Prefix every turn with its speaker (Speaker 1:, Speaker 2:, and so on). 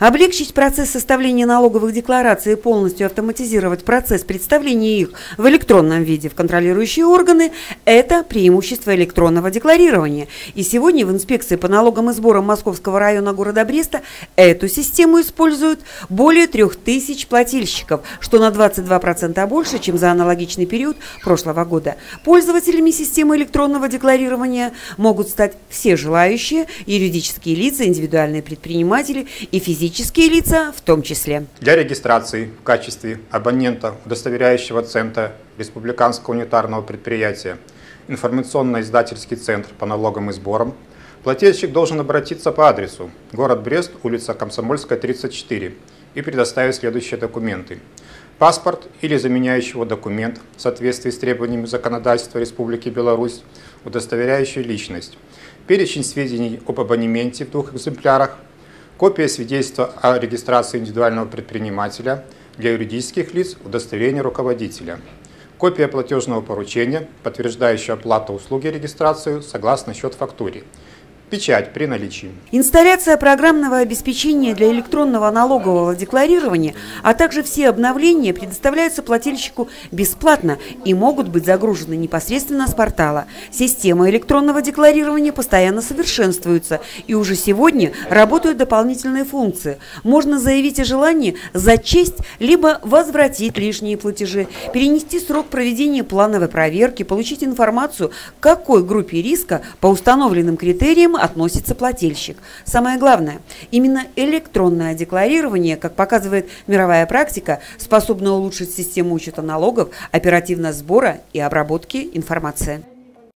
Speaker 1: Облегчить процесс составления налоговых деклараций и полностью автоматизировать процесс представления их в электронном виде в контролирующие органы – это преимущество электронного декларирования. И сегодня в инспекции по налогам и сборам Московского района города Бреста эту систему используют более трех тысяч плательщиков, что на 22% больше, чем за аналогичный период прошлого года. Пользователями системы электронного декларирования могут стать все желающие, юридические лица, индивидуальные предприниматели и физические физические лица в том числе.
Speaker 2: Для регистрации в качестве абонента удостоверяющего центра Республиканского унитарного предприятия информационно-издательский центр по налогам и сборам плательщик должен обратиться по адресу город Брест, улица Комсомольская, 34 и предоставить следующие документы. Паспорт или заменяющего документ в соответствии с требованиями законодательства Республики Беларусь, удостоверяющий личность, перечень сведений об абонементе в двух экземплярах, копия свидетельства о регистрации индивидуального предпринимателя для юридических лиц, удостоверение руководителя, копия платежного поручения, подтверждающая оплату услуги регистрацию согласно счет-фактуре, Печать при наличии.
Speaker 1: Инсталляция программного обеспечения для электронного налогового декларирования, а также все обновления предоставляются плательщику бесплатно и могут быть загружены непосредственно с портала. Система электронного декларирования постоянно совершенствуется и уже сегодня работают дополнительные функции. Можно заявить о желании зачесть либо возвратить лишние платежи, перенести срок проведения плановой проверки, получить информацию, какой группе риска по установленным критериям относится плательщик. Самое главное, именно электронное декларирование, как показывает мировая практика, способно улучшить систему учета налогов, оперативного сбора и обработки информации.